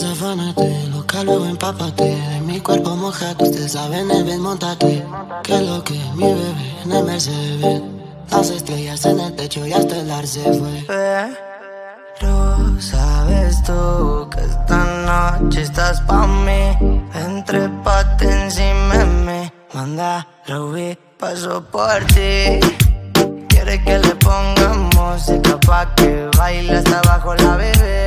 Desafánate, loca luego empápate. De mi cuerpo mojado, usted sabe en el bien montate. Que lo que mi bebé en el Mercedes. Las estrellas en el techo y hasta el arce fue. Pero sabes tú que esta noche estás pa' mí. Entre pate encima de Manda, Ruby, paso por ti. Quiere que le pongamos música pa' que baile hasta abajo la bebé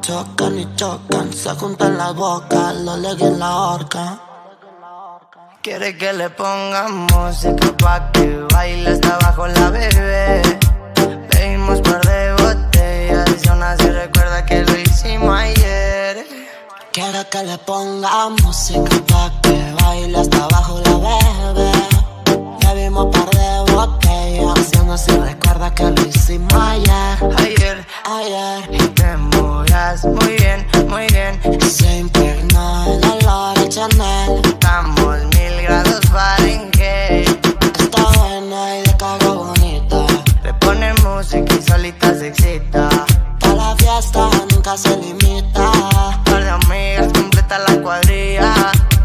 chocan y chocan Se juntan la boca, lo legui en la horca. Quiere que le pongamos música pa' que baile hasta abajo la bebé. Pedimos par de botellas y aún así recuerda que lo hicimos ayer. Quiero que le ponga música pa' que baile hasta abajo la bebé. Ya vimos par de botellas Y aún así recuerda que lo hicimos ayer. Ayer, Ayer. Y te muy bien, muy bien. Se impregnó el olor de Chanel. Estamos mil grados Fahrenheit. Está buena y de cago bonita. Le pone música y solita se excita. Pa' la fiesta nunca se limita. Par de amigas completa la cuadrilla.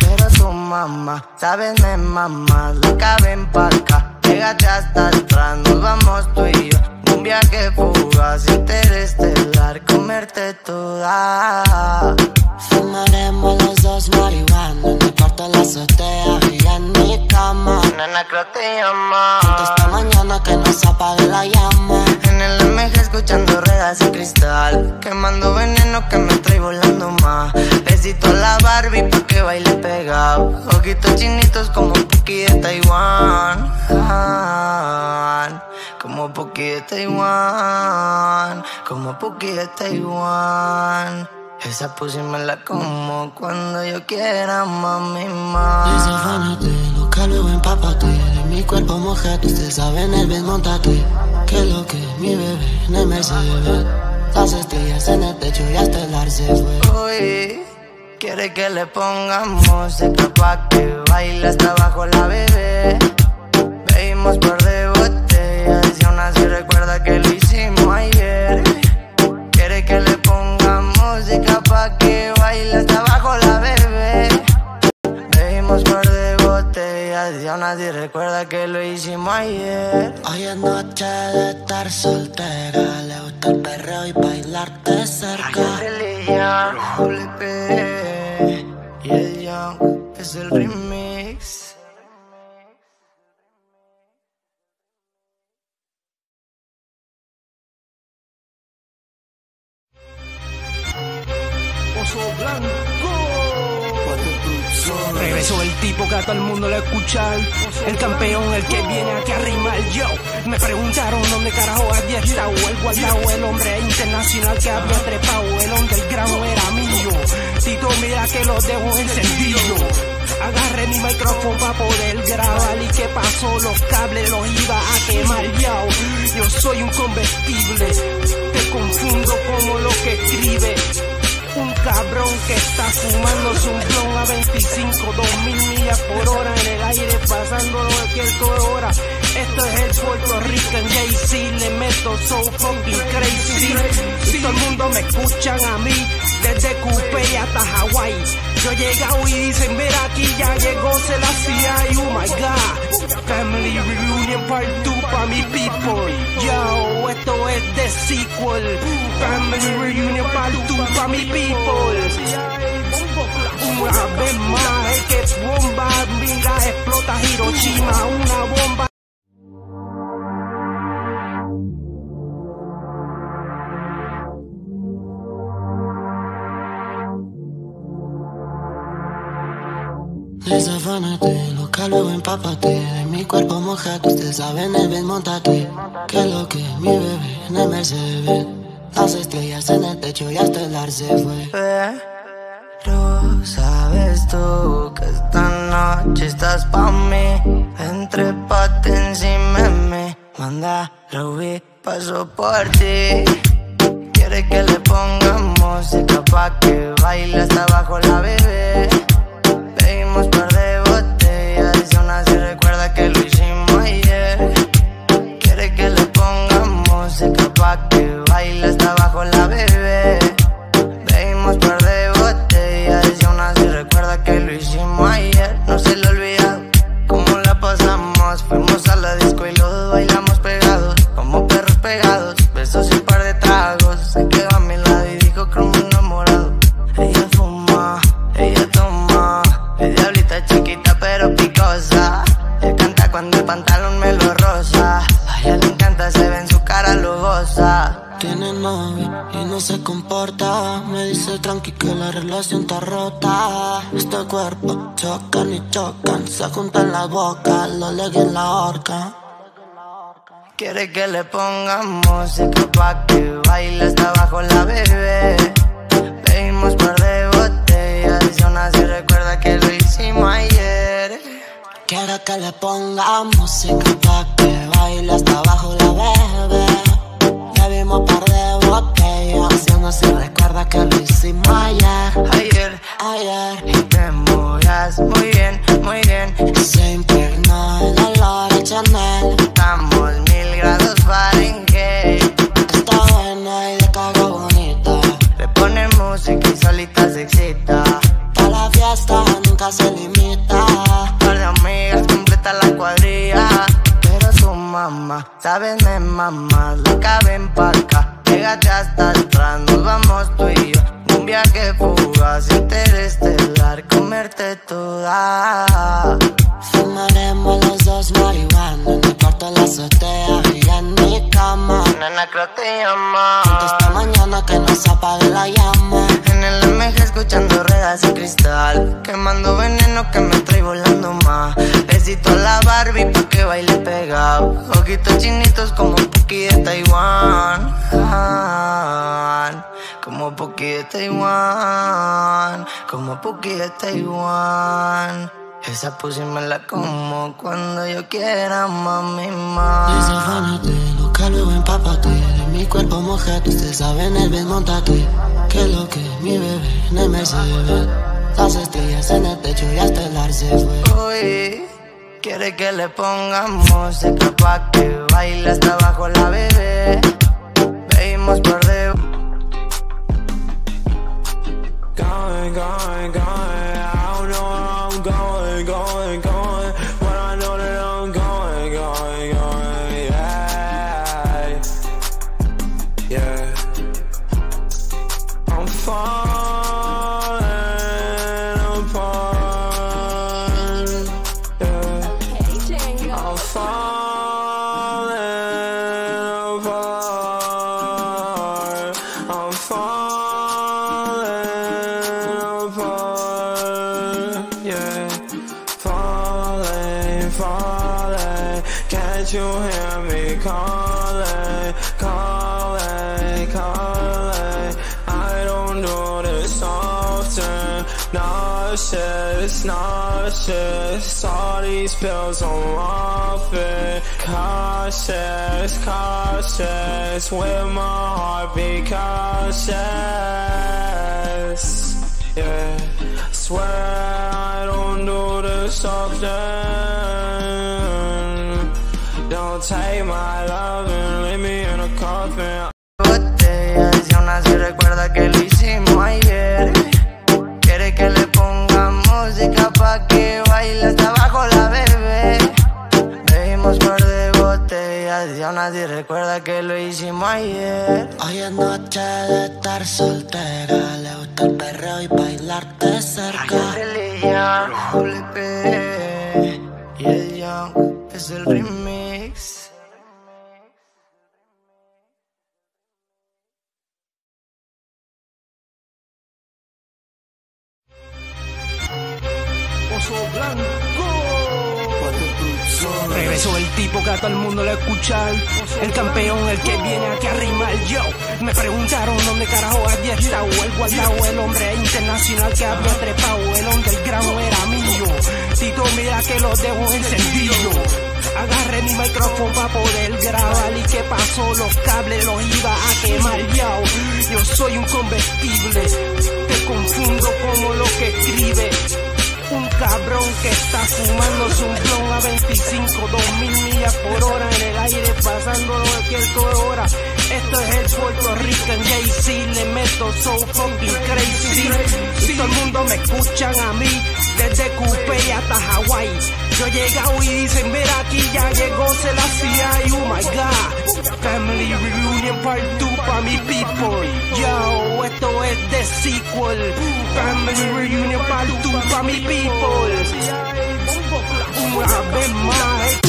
Pero su mamá, sabes me mamá La caben pa' acá, pégate hasta atrás Nos vamos tú y yo Un viaje fugaz, interestelar Comerte toda. Fumaremos los dos marihuana En el cuarto de la azotea cama Nena creo te llama esta mañana que no se apague la llama. En el MG escuchando ruedas y cristal. Quemando veneno que me trae volando más. Besito a la Barbie pa' que baile pegado. Ojitos chinitos como Puki de Taiwán. Ah, Como Puki de Taiwán. Como Puki de Taiwán. Esa pussy me la como cuando yo quiera, mami, más Luego empápate De mi cuerpo mojado, usted sabe en el bien montate Que lo que mi bebé en el Mercedes Las estrellas en el techo y hasta el arce fue. Uy, quiere que le pongamos música pa' que baile hasta abajo la bebé. Pedimos par hicimos ayer. Hoy es noche de estar soltera Le gusta el perreo y bailarte cerca y el Young es el remix. Oso Blanco. Regresó el tipo que a todo el mundo le escuchar. El campeón, el que viene aquí a rimar yo. Me preguntaron dónde carajo había estado el guardado, el hombre internacional que había trepado. El underground era mío. Tito, mira que lo dejo encendido. Agarré mi micrófono para poder grabar y qué pasó, los cables los iba a quemar yo. Yo soy un convertible, te confundo como lo que escribe. Un cabrón que está fumando un blon a 25, 2000 millas por hora en el aire, pasando cualquier hora. Esto es el Puerto Rican Jay-Z, le meto so fucking crazy. Y todo el mundo me escuchan a mí, desde Coupé hasta Hawái. Yo he llegado y dicen, mira aquí ya llegó Selassie, oh my god. Family Reunion Part 2 pa' mi people. Yo, esto es de sequel. Family Reunion Part 2 pa' mi people. Una vez más, es que bomba, mira, explota Hiroshima, una bomba. Desafánate, loca, luego empápate. De mi cuerpo mojado, usted sabe, en el desmontate Que lo que mi bebé en el Mercedes. Las estrellas en el techo y hasta el ar se fue. Pero sabes tú que esta noche estás pa' mí. Entre patins y meme Manda, Ruby, paso por ti. Quiere que le pongamos música pa' que baile hasta abajo la bebé relación está rota. Este cuerpo chocan y chocan. Se juntan las bocas, lo legui en la horca. Quiere que le pongamos música pa' que baile hasta abajo la bebé. Pedimos par de botellas y aún así recuerda que lo hicimos ayer. Quiere que le ponga música pa' que baile hasta abajo la bebé. Ya vimos par de botellas y aún así recuerda que lo hicimos ayer. Ayer, Ayer y te movías muy bien, muy bien. se impregnó el olor de Chanel. Estamos mil grados Fahrenheit. Está buena y de cago bonita. Le ponen música y solita se excita. Pa' la fiesta nunca se limita. Par de amigas completa la cuadrilla. Pero su mamá, sabes, me mamá, comerte creo te llama. Esta mañana que no se apague la llama. En el MG escuchando ruedas y cristal. Quemando veneno que me trae volando más. Besito a la Barbie pa' que baile pegado Ojitos chinitos como Puki de Taiwán. Como Puki de Taiwán. Como Puki de Taiwán. Esa pussy me la como cuando yo quiera, mami, más Loca, luego empápate De mi cuerpo mojado, usted sabe, en el desmontate Que lo que mi bebé en el Mercedes Las estrellas en el techo y hasta el ar se fue Uy, quiere que le pongamos música pa' que baile hasta abajo la bebé. Pedimos por de Going, going, going. Can't you hear me calling, calling, calling? I don't do this often. Nauseous, nauseous. All these pills off it. Cautious, cautious. With my heart be cautious. Yeah. Swear I don't do this often. Don't take my love and leave me in a coffin. botellas y aún así recuerda que lo hicimos ayer. Quiere que le ponga música pa' que baile hasta abajo la bebé. Bebimos par de botellas y aún así recuerda que lo hicimos ayer. Hoy es noche de estar soltera Le gusta el perreo y bailarte cerca Religión, doble P y el Young es el remix. Mundo le escuchar. El campeón, el que viene aquí a rimar yo. Me preguntaron dónde carajo había estado el guardado, el hombre internacional que había trepado. El underground era mío. Tito, mira que lo dejo encendido. Agarré mi micrófono para poder grabar y qué pasó, los cables los iba a quemar yo. Yo soy un combustible, te confundo como lo que escribe. Cabrón que está fumando un blon a 25, 2000 millas por hora en el aire, pasando cualquier hora. Esto es el Puerto Rican Jay-Z, le meto so fucking crazy. Y todo el mundo me escuchan a mí, desde Coupé hasta Hawaii. Yo he llegado y dicen, mira aquí ya llegó Selassie, oh my god. Family Reunion Part 2 pa' mi people. Yo, esto es de sequel. Family Reunion Part 2 pa' mi people. Una vez más.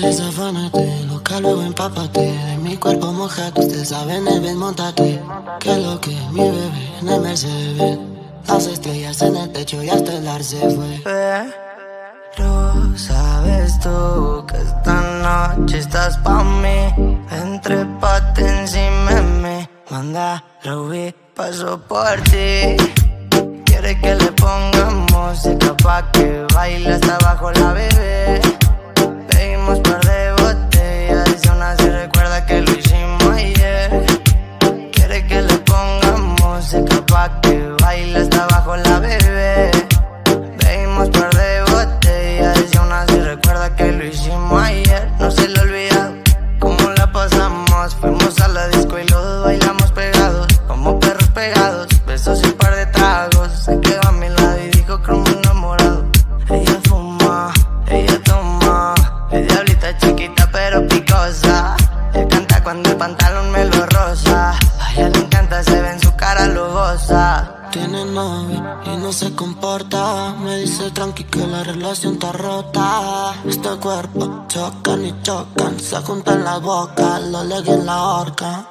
Desafánate, loca, luego empápate De mi cuerpo mojado, usted sabe, Neven, montate Que lo que mi bebé en el Mercedes Las estrellas en el techo y hasta el ar se fue Pero sabes tú que esta noche estás pa' mí. Entre pate encima de mí. Manda, Ruby, paso por ti. Quiere que le pongamos música pa' que baile hasta abajo la bebé. Aún así recuerda que lo hicimos ayer. Quiere que le pongamos música pa' que baile hasta abajo la bebé. Bebimos par de botellas y aún así recuerda que lo hicimos ayer. No se le olvida cómo la pasamos. Fuimos a la disco y está rota Este cuerpo chocan y chocan Se juntan la boca, lo legue en la horca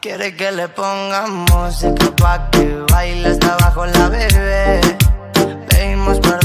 Quiere que le pongamos música pa' que baile hasta abajo la bebé. Pedimos par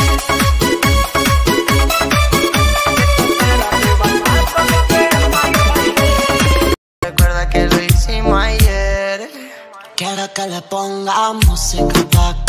le ponga música pa'